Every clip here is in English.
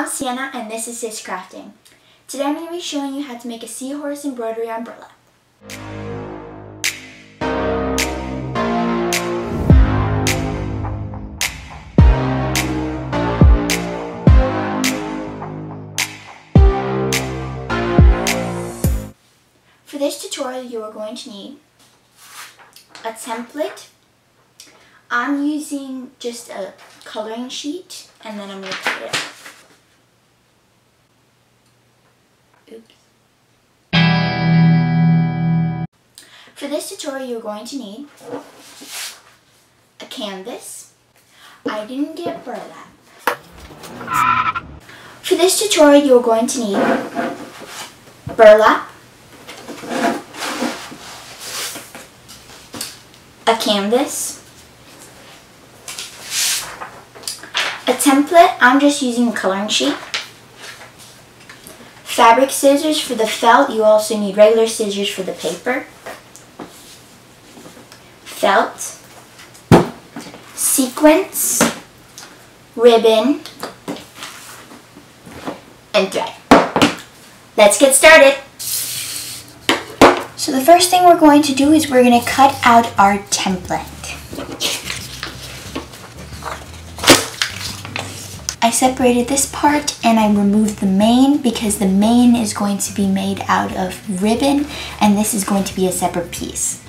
I'm Sienna and this is Sis Crafting. Today I'm going to be showing you how to make a seahorse embroidery umbrella. For this tutorial you are going to need a template. I'm using just a coloring sheet and then I'm going to cut it For this tutorial you're going to need a canvas. I didn't get burlap. For this tutorial you're going to need burlap, a canvas, a template, I'm just using a coloring sheet, fabric scissors for the felt, you also need regular scissors for the paper, felt, sequins, ribbon, and thread. Let's get started. So the first thing we're going to do is we're going to cut out our template. I separated this part and I removed the mane because the mane is going to be made out of ribbon and this is going to be a separate piece.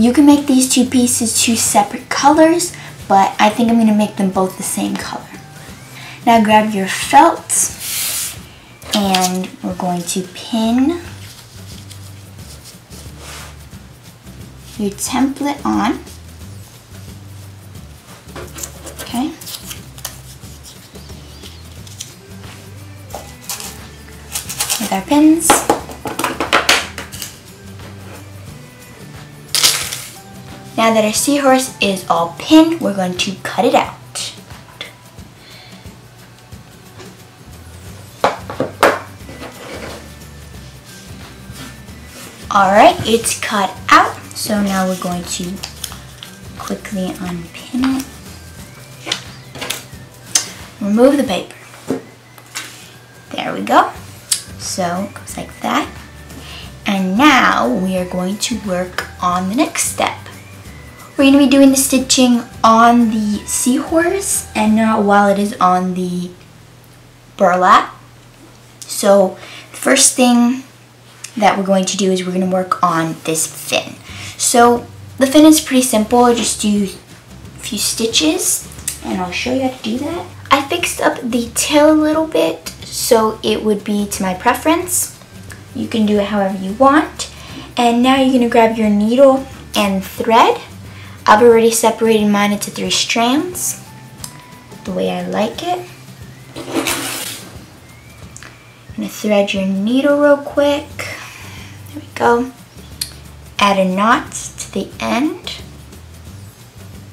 You can make these two pieces two separate colors, but I think I'm going to make them both the same color. Now grab your felt and we're going to pin your template on. Okay. With our pins. Now that our seahorse is all pinned, we're going to cut it out. Alright, it's cut out. So now we're going to quickly unpin it. Remove the paper. There we go. So it goes like that. And now we are going to work on the next step. We're going to be doing the stitching on the seahorse and not while it is on the burlap. So first thing that we're going to do is we're going to work on this fin. So the fin is pretty simple. Just do a few stitches and I'll show you how to do that. I fixed up the tail a little bit so it would be to my preference. You can do it however you want. And now you're going to grab your needle and thread. I've already separated mine into three strands the way I like it. I'm to thread your needle real quick. There we go. Add a knot to the end.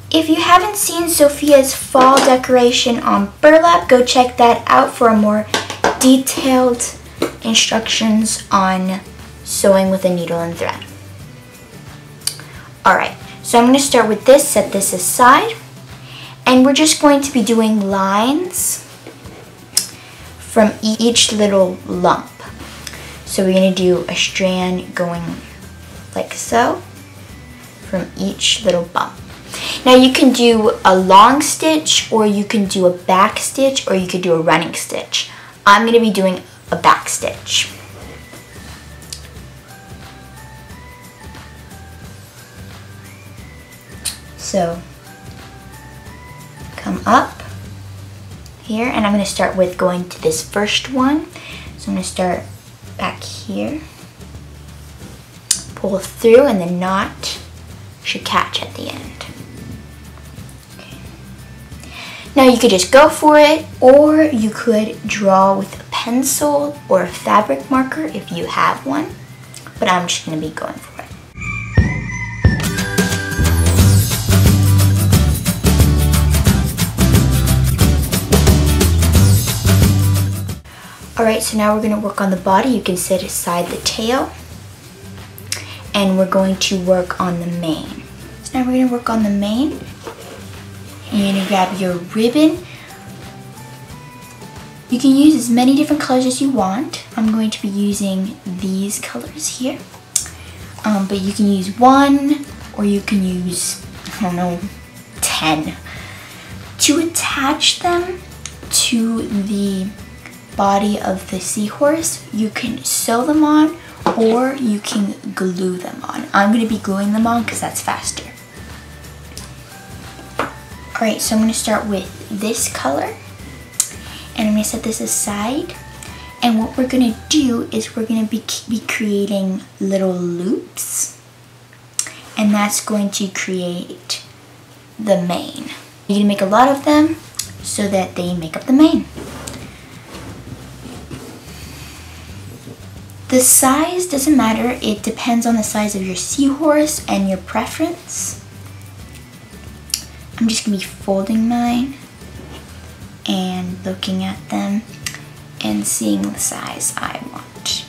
If you haven't seen Sophia's fall decoration on burlap, go check that out for more detailed instructions on sewing with a needle and thread. Alright, so I'm going to start with this, set this aside, and we're just going to be doing lines from each little lump. So we're going to do a strand going like so from each little bump. Now you can do a long stitch or you can do a back stitch or you could do a running stitch. I'm going to be doing a back stitch. So come up here and I'm going to start with going to this first one. So I'm going to start back here, pull through and the knot should catch at the end. Okay. Now you could just go for it or you could draw with a pencil or a fabric marker if you have one, but I'm just going to be going for it. Alright, so now we're going to work on the body. You can set aside the tail. And we're going to work on the mane. So now we're going to work on the mane. And you're going to grab your ribbon. You can use as many different colors as you want. I'm going to be using these colors here. Um, but you can use one or you can use, I don't know, 10. To attach them to the body of the seahorse, you can sew them on or you can glue them on. I'm to be gluing them on because that's faster. Alright, so I'm to start with this color and I'm to set this aside. And what we're to do is we're to be, be creating little loops. And that's going to create the mane. You're to make a lot of them so that they make up the mane. The size doesn't matter. It depends on the size of your seahorse and your preference. I'm just going to be folding mine and looking at them and seeing the size I want.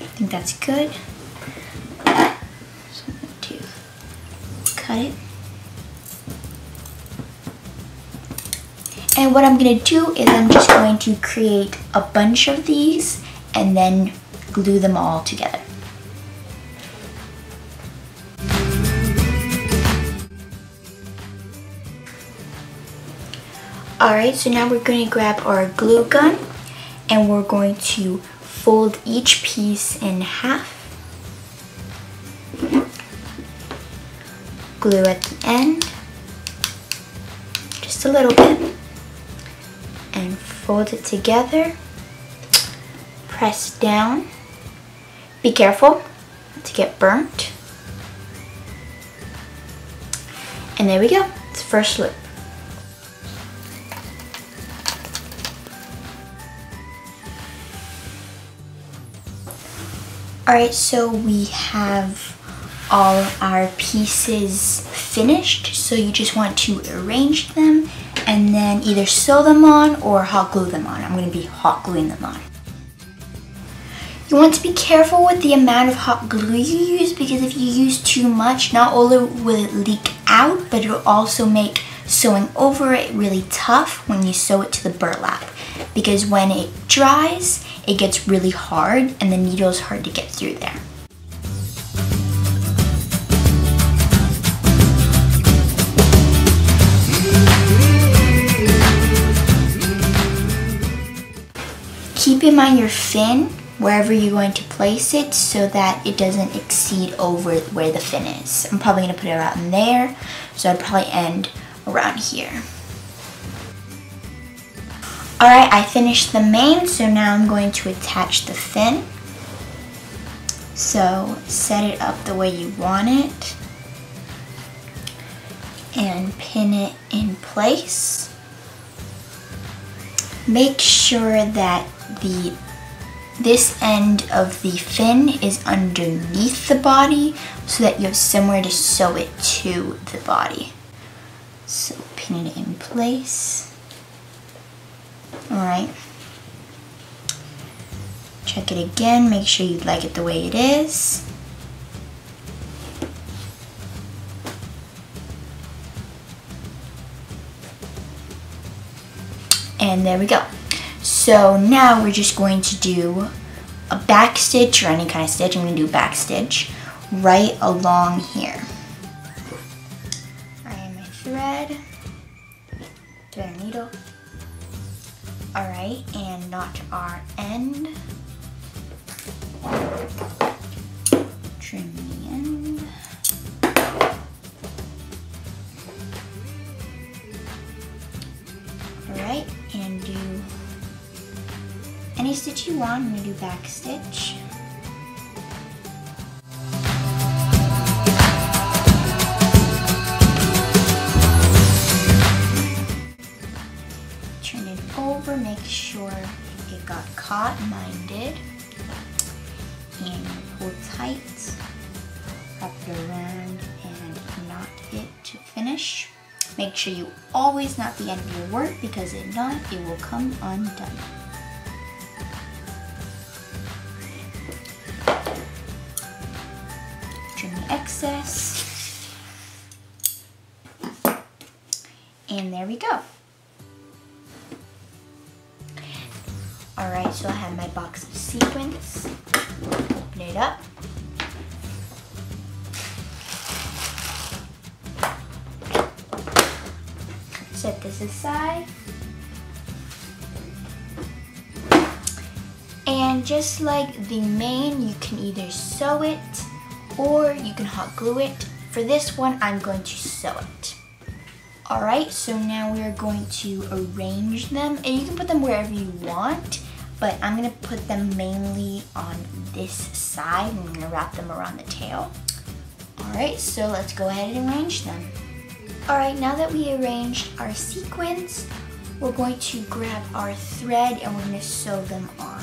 I think that's good. So I'm going to cut it. And what I'm going to do is I'm just going to create a bunch of these and then glue them all together. Alright, so now we're going to grab our glue gun and we're going to fold each piece in half. Glue at the end, just a little bit, and fold it together. Press down. Be careful to get burnt. And there we go, it's first loop. Alright, so we have all our pieces finished. So you just want to arrange them and then either sew them on or hot glue them on. I'm going to be hot gluing them on. You want to be careful with the amount of hot glue you use because if you use too much, not only will it leak out, but it'll also make sewing over it really tough when you sew it to the burlap. Because when it dries, it gets really hard and the needle is hard to get through there. Keep in mind your fin wherever you're going to place it so that it doesn't exceed over where the fin is. I'm probably going to put it around there, so I'd probably end around here. Alright, I finished the mane, so now I'm going to attach the fin. So set it up the way you want it and pin it in place. Make sure that the this end of the fin is underneath the body so that you have somewhere to sew it to the body. So pin it in place. Alright. Check it again, make sure you like it the way it is. And there we go. So now we're just going to do a back stitch or any kind of stitch. I'm going to do back stitch right along here. I my thread, thread needle. Alright, and notch our end. Trim the end. Alright, and do any stitch you want. I'm going to do back stitch. Turn it over, make sure it got caught, mine did. And pull tight, wrap it around and knot it to finish. Make sure you always knot the end of your work because if not, it will come undone. Excess. And there we go. All right, so I have my box of sequins. Open it up. Set this aside. And just like the mane, you can either sew it or you can hot glue it. For this one, I'm going to sew it. All right, so now we are going to arrange them and you can put them wherever you want, but I'm gonna put them mainly on this side. and I'm gonna wrap them around the tail. All right, so let's go ahead and arrange them. All right, now that we arranged our sequins, we're going to grab our thread and we're gonna sew them on.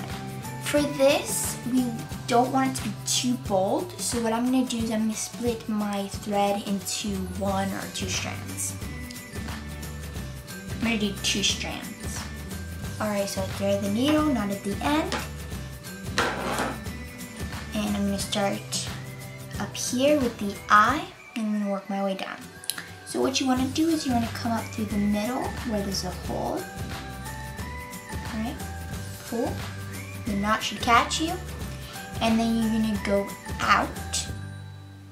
For this, we don't want it to be too bold, so what I'm gonna do is I'm gonna split my thread into one or two strands. I'm gonna do two strands. All right, so I thread the needle, knot at the end. And I'm gonna start up here with the eye, and I'm gonna work my way down. So what you wanna do is you wanna come up through the middle where there's a hole. All right, pull. The knot should catch you. And then you're gonna go out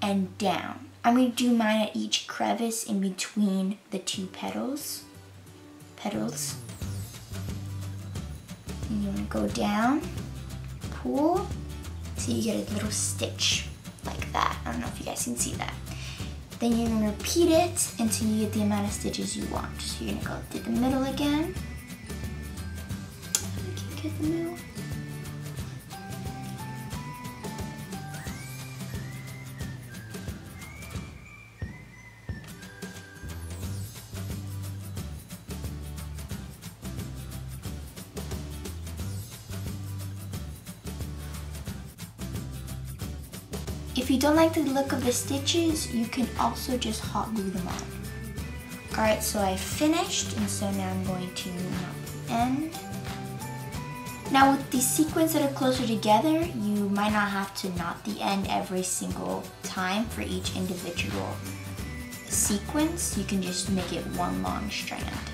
and down. I'm gonna do mine at each crevice in between the two petals petals. And you want to go down, pull, so you get a little stitch like that. I don't know if you guys can see that. Then you're to repeat it until you get the amount of stitches you want. So you're to go through the middle again. I can't get the middle. If you don't like the look of the stitches, you can also just hot glue them on. Alright, so I finished, and so now I'm going to end. Now with the sequins that are closer together, you might not have to knot the end every single time for each individual sequin. You can just make it one long strand.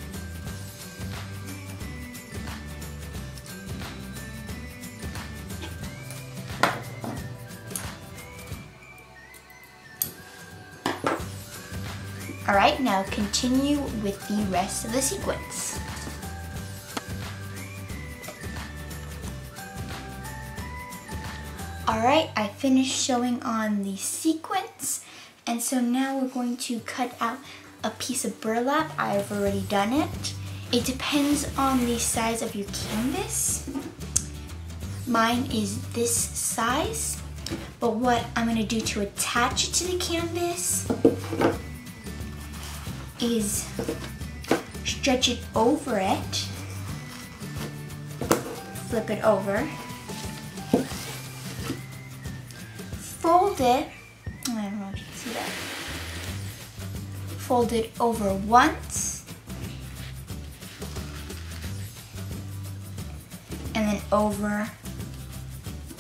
All right, now continue with the rest of the sequins. All right, I finished sewing on the sequins, and so now we're going to cut out a piece of burlap. I've already done it. It depends on the size of your canvas. Mine is this size, but what I'm gonna do to attach it to the canvas is stretch it over it, flip it over, fold it, I don't know if you can see that, fold it over once, and then over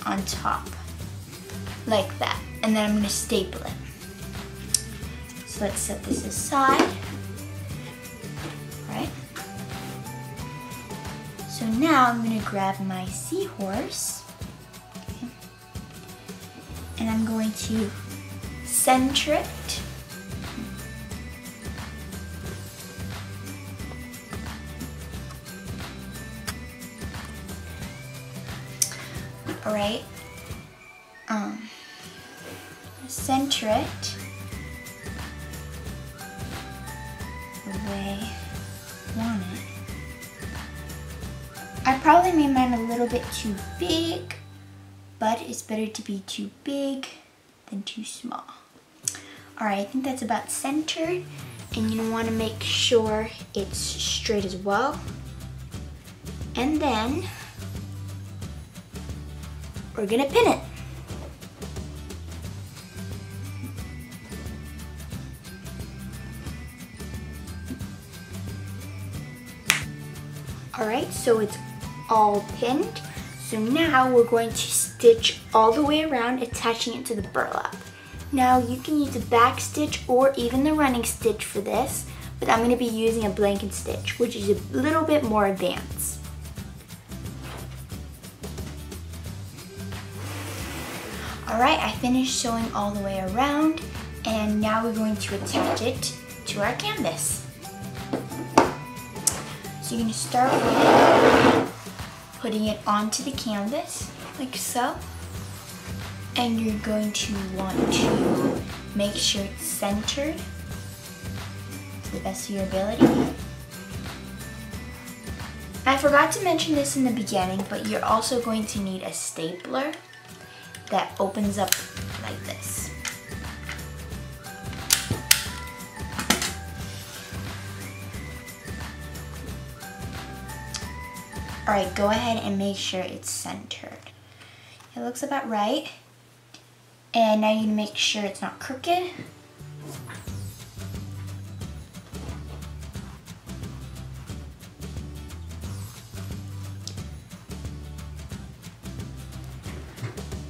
on top, like that. And then I'm gonna staple it. So let's set this aside. Now I'm gonna grab my seahorse. And I'm going to center it. All right, um, center it. The probably made mine a little bit too big, but it's better to be too big than too small. All right, I think that's about centered, and you want to make sure it's straight as well. And then we're gonna pin it. All right, so it's all pinned. So now we're going to stitch all the way around attaching it to the burlap. Now you can use a back stitch or even the running stitch for this, but I'm going to be using a blanket stitch, which is a little bit more advanced. Alright, I finished sewing all the way around, and now we're going to attach it to our canvas. So you're going to start with putting it onto the canvas, like so. And you're going to want to make sure it's centered to the best of your ability. I forgot to mention this in the beginning, but you're also going to need a stapler that opens up like this. All right, go ahead and make sure it's centered. It looks about right. And now you make sure it's not crooked.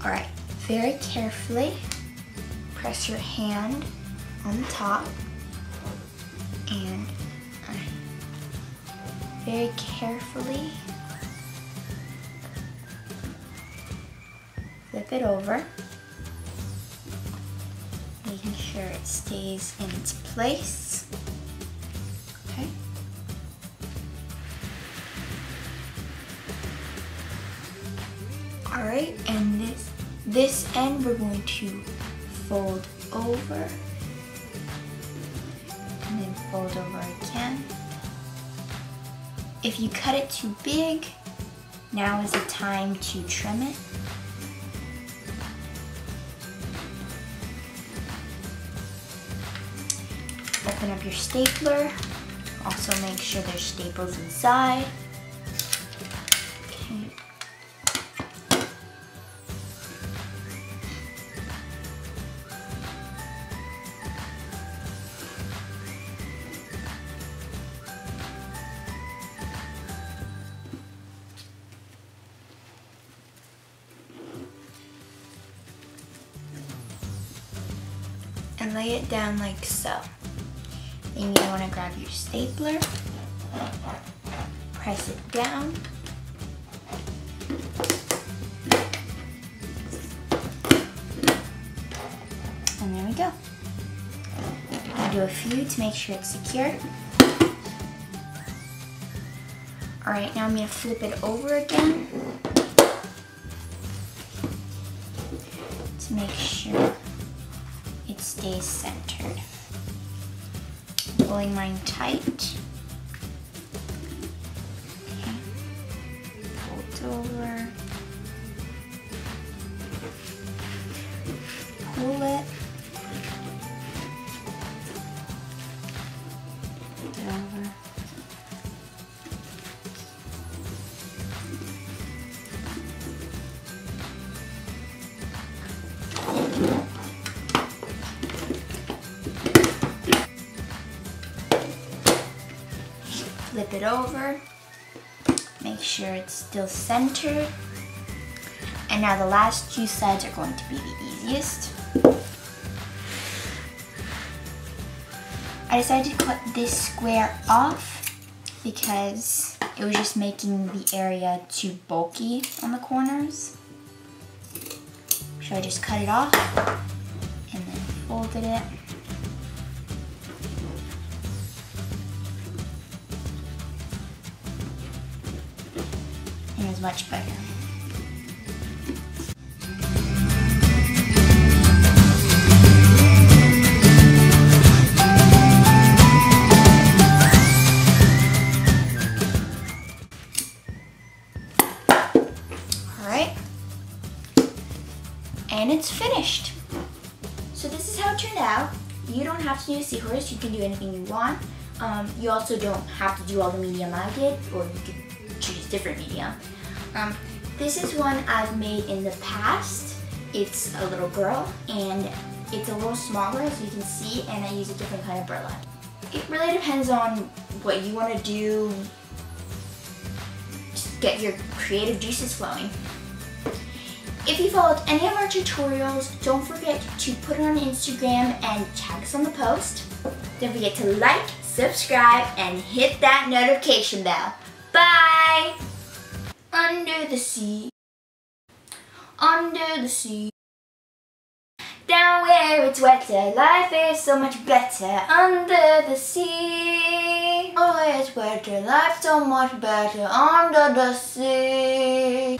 All right, very carefully press your hand on the top and very carefully flip it over, making sure it stays in its place. Okay. All right, and this this end we're going to fold over and then fold over again. If you cut it too big, now is the time to trim it. Open up your stapler. Also make sure there's staples inside. And lay it down like so. Then you want to grab your stapler, press it down, and there we go. I'll do a few to make sure it's secure. All right, now I'm gonna flip it over again to make sure it stays centered pulling mine tight. Okay. Fold over. Flip it over, make sure it's still centered. And now the last two sides are going to be the easiest. I decided to cut this square off because it was just making the area too bulky on the corners. So I just cut it off and then folded it. It's much better. Alright. And it's finished. So this is how it turned out. You don't have to do a seahorse, you can do anything you want. Um, you also don't have to do all the medium I did, or you can choose different medium. Um, this is one I've made in the past. It's a little girl and it's a little smaller as you can see and I use a different kind of burlap. It really depends on what you want to do to get your creative juices flowing. If you followed any of our tutorials, don't forget to put it on Instagram and tag us on the post. Don't forget to like, subscribe, and hit that notification bell. Bye! Under the sea, under the sea. Down where it's wetter, life is so much better. Under the sea, oh it's wetter, life's so much better. Under the sea.